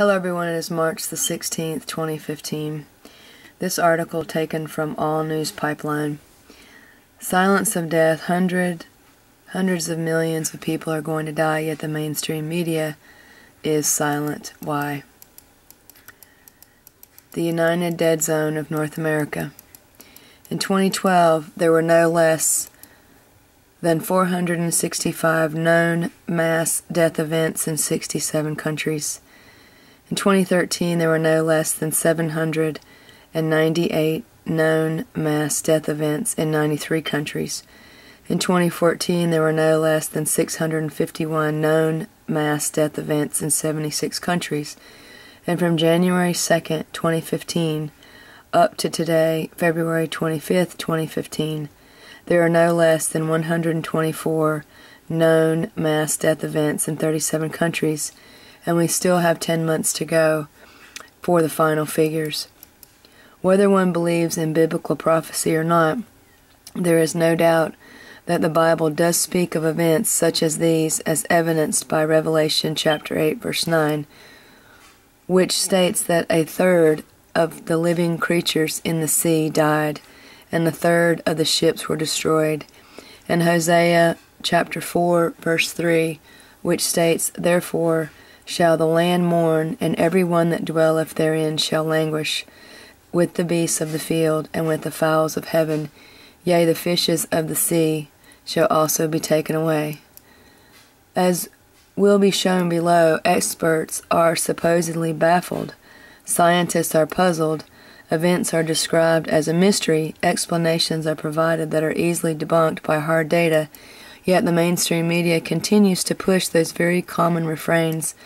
Hello everyone, it is March the 16th, 2015. This article taken from All News Pipeline. Silence of death, hundred, hundreds of millions of people are going to die, yet the mainstream media is silent. Why? The United Dead Zone of North America. In 2012, there were no less than 465 known mass death events in 67 countries. In 2013, there were no less than 798 known mass death events in 93 countries. In 2014, there were no less than 651 known mass death events in 76 countries. And from January 2nd, 2015, up to today, February 25th, 2015, there are no less than 124 known mass death events in 37 countries and we still have 10 months to go for the final figures. Whether one believes in biblical prophecy or not, there is no doubt that the Bible does speak of events such as these as evidenced by Revelation chapter 8 verse 9, which states that a third of the living creatures in the sea died, and a third of the ships were destroyed. And Hosea chapter 4 verse 3, which states, Therefore shall the land mourn, and every one that dwelleth therein shall languish, with the beasts of the field, and with the fowls of heaven, yea, the fishes of the sea shall also be taken away. As will be shown below, experts are supposedly baffled, scientists are puzzled, events are described as a mystery, explanations are provided that are easily debunked by hard data, yet the mainstream media continues to push those very common refrains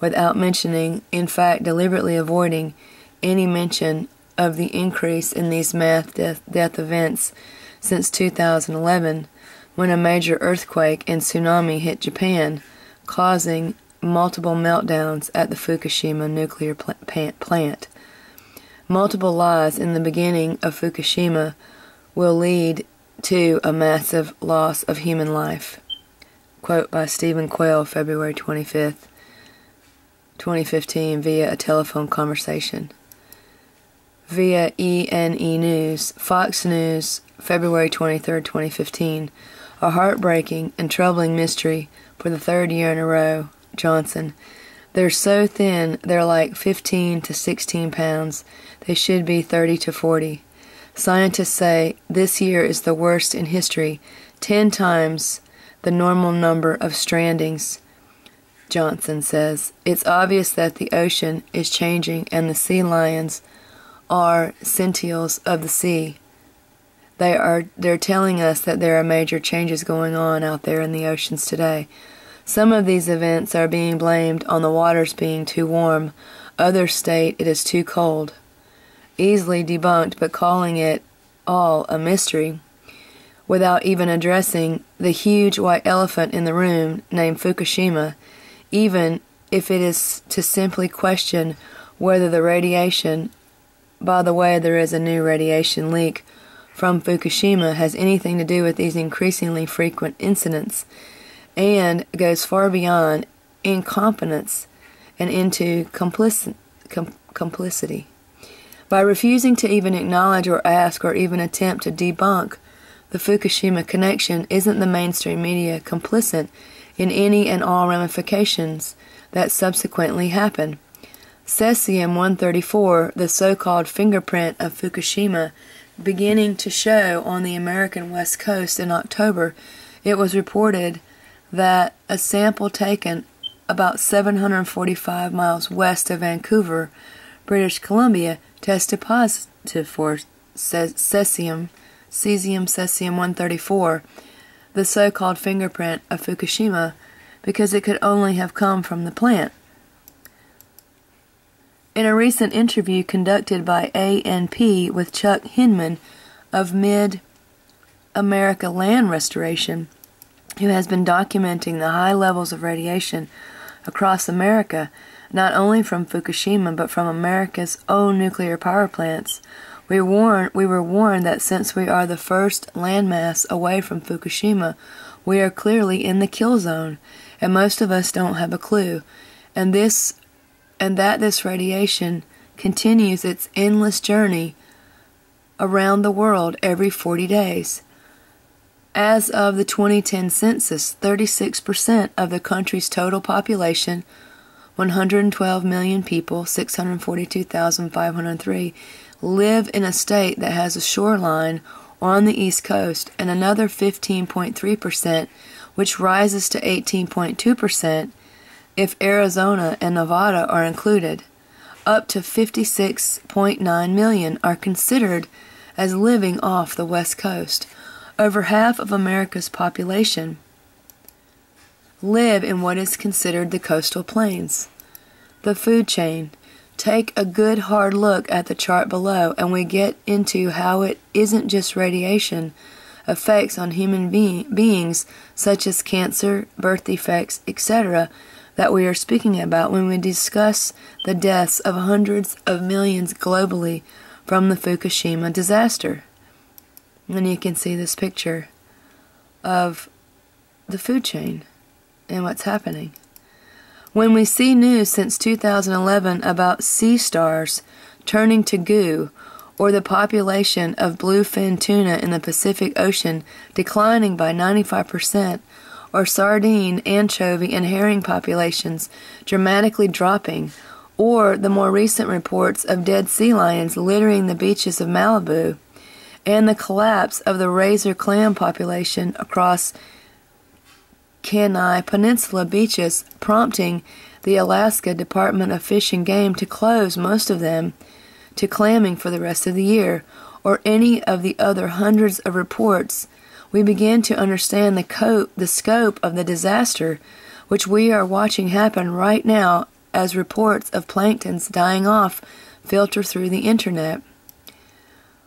without mentioning, in fact, deliberately avoiding any mention of the increase in these mass death, death events since 2011 when a major earthquake and tsunami hit Japan, causing multiple meltdowns at the Fukushima nuclear plant. Multiple lies in the beginning of Fukushima will lead to a massive loss of human life. Quote by Stephen Quayle, February 25th. 2015 via a telephone conversation. Via ENE News, Fox News, February 23, 2015. A heartbreaking and troubling mystery for the third year in a row. Johnson. They're so thin, they're like 15 to 16 pounds. They should be 30 to 40. Scientists say this year is the worst in history, 10 times the normal number of strandings. Johnson says, It's obvious that the ocean is changing and the sea lions are sentinels of the sea. They are they're telling us that there are major changes going on out there in the oceans today. Some of these events are being blamed on the waters being too warm. Others state it is too cold. Easily debunked, but calling it all a mystery without even addressing the huge white elephant in the room named Fukushima even if it is to simply question whether the radiation, by the way, there is a new radiation leak from Fukushima, has anything to do with these increasingly frequent incidents, and goes far beyond incompetence and into com, complicity. By refusing to even acknowledge or ask or even attempt to debunk the Fukushima connection, isn't the mainstream media complicit in any and all ramifications that subsequently happen. Cesium 134, the so called fingerprint of Fukushima, beginning to show on the American West Coast in October, it was reported that a sample taken about 745 miles west of Vancouver, British Columbia, tested positive for cesium, cesium, cesium 134 the so called fingerprint of Fukushima because it could only have come from the plant. In a recent interview conducted by ANP with Chuck Hinman of Mid America Land Restoration, who has been documenting the high levels of radiation across America, not only from Fukushima but from America's own nuclear power plants, we, warn, we were warned that since we are the first landmass away from Fukushima, we are clearly in the kill zone, and most of us don't have a clue. And this and that this radiation continues its endless journey around the world every 40 days. As of the 2010 census, 36% of the country's total population, 112 million people, 642,503, live in a state that has a shoreline on the East Coast, and another 15.3%, which rises to 18.2% if Arizona and Nevada are included. Up to 56.9 million are considered as living off the West Coast. Over half of America's population live in what is considered the coastal plains. The food chain. Take a good hard look at the chart below, and we get into how it isn't just radiation effects on human be- beings, such as cancer, birth defects, etc., that we are speaking about when we discuss the deaths of hundreds of millions globally from the Fukushima disaster. And you can see this picture of the food chain and what's happening. When we see news since 2011 about sea stars turning to goo, or the population of bluefin tuna in the Pacific Ocean declining by 95%, or sardine, anchovy, and herring populations dramatically dropping, or the more recent reports of dead sea lions littering the beaches of Malibu, and the collapse of the razor clam population across Kenai Peninsula beaches, prompting the Alaska Department of Fish and Game to close most of them to clamming for the rest of the year, or any of the other hundreds of reports, we begin to understand the, co- the scope of the disaster which we are watching happen right now as reports of planktons dying off filter through the internet.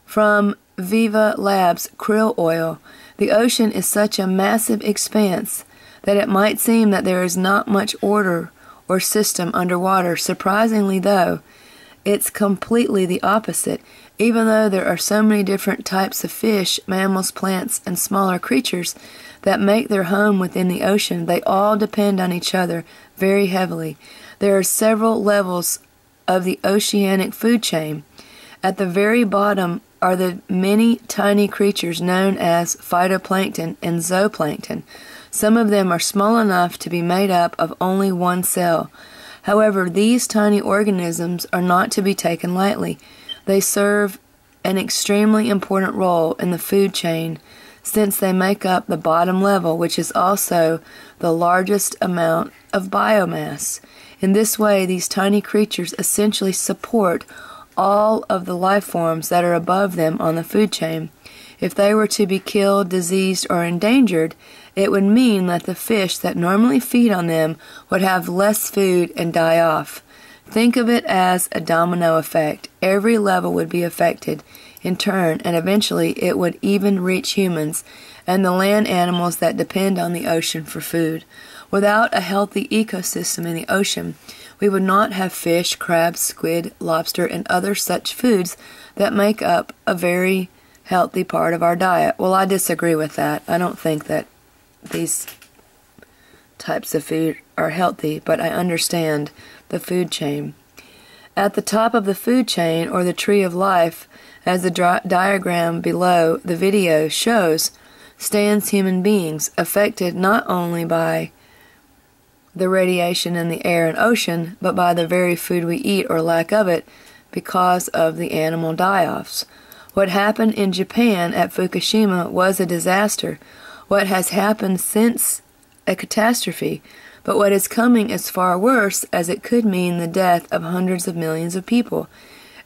From Viva Labs krill oil, the ocean is such a massive expanse that it might seem that there is not much order or system underwater. Surprisingly, though, it's completely the opposite. Even though there are so many different types of fish, mammals, plants, and smaller creatures that make their home within the ocean, they all depend on each other very heavily. There are several levels of the oceanic food chain. At the very bottom are the many tiny creatures known as phytoplankton and zooplankton. Some of them are small enough to be made up of only one cell. However, these tiny organisms are not to be taken lightly. They serve an extremely important role in the food chain since they make up the bottom level, which is also the largest amount of biomass. In this way, these tiny creatures essentially support all of the life forms that are above them on the food chain. If they were to be killed, diseased, or endangered, it would mean that the fish that normally feed on them would have less food and die off. Think of it as a domino effect. Every level would be affected in turn, and eventually it would even reach humans and the land animals that depend on the ocean for food. Without a healthy ecosystem in the ocean, we would not have fish, crabs, squid, lobster, and other such foods that make up a very healthy part of our diet. Well, I disagree with that. I don't think that these types of food are healthy, but I understand the food chain. At the top of the food chain, or the tree of life, as the diagram below the video shows, stands human beings affected not only by the radiation in the air and ocean, but by the very food we eat or lack of it because of the animal die offs. What happened in Japan at Fukushima was a disaster. What has happened since a catastrophe, but what is coming is far worse as it could mean the death of hundreds of millions of people.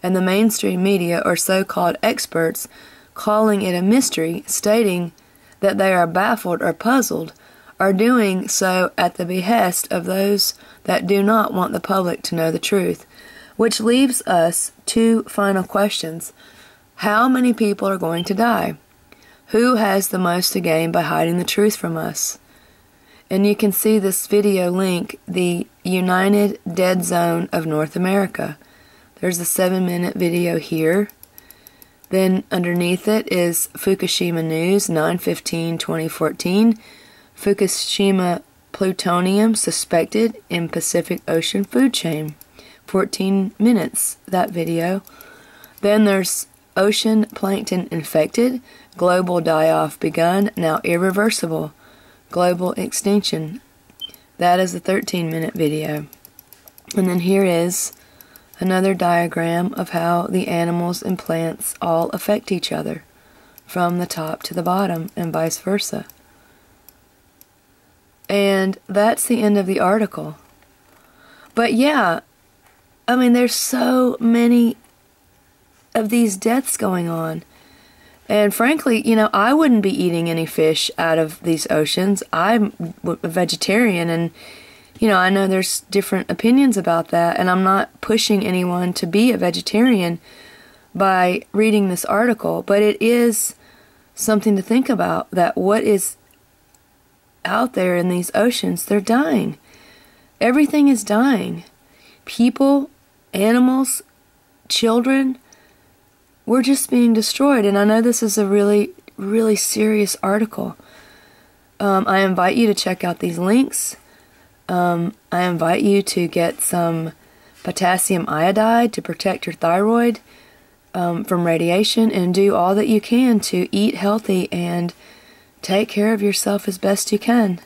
And the mainstream media or so called experts calling it a mystery, stating that they are baffled or puzzled, are doing so at the behest of those that do not want the public to know the truth. Which leaves us two final questions. How many people are going to die? Who has the most to gain by hiding the truth from us? And you can see this video link, the United Dead Zone of North America. There's a seven minute video here. Then underneath it is Fukushima News 915 2014. Fukushima plutonium suspected in Pacific Ocean food chain 14 minutes, that video. Then there's ocean plankton infected, global die off begun, now irreversible, global extinction. That is a 13 minute video. And then here is another diagram of how the animals and plants all affect each other from the top to the bottom and vice versa. And that's the end of the article. But yeah, I mean, there's so many of these deaths going on. And frankly, you know, I wouldn't be eating any fish out of these oceans. I'm a vegetarian, and, you know, I know there's different opinions about that, and I'm not pushing anyone to be a vegetarian by reading this article, but it is something to think about that what is out there in these oceans, they're dying. Everything is dying. People, animals, children, we're just being destroyed. And I know this is a really, really serious article. Um, I invite you to check out these links. Um, I invite you to get some potassium iodide to protect your thyroid um, from radiation and do all that you can to eat healthy and take care of yourself as best you can.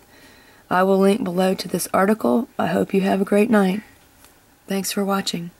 I will link below to this article. I hope you have a great night. Thanks for watching.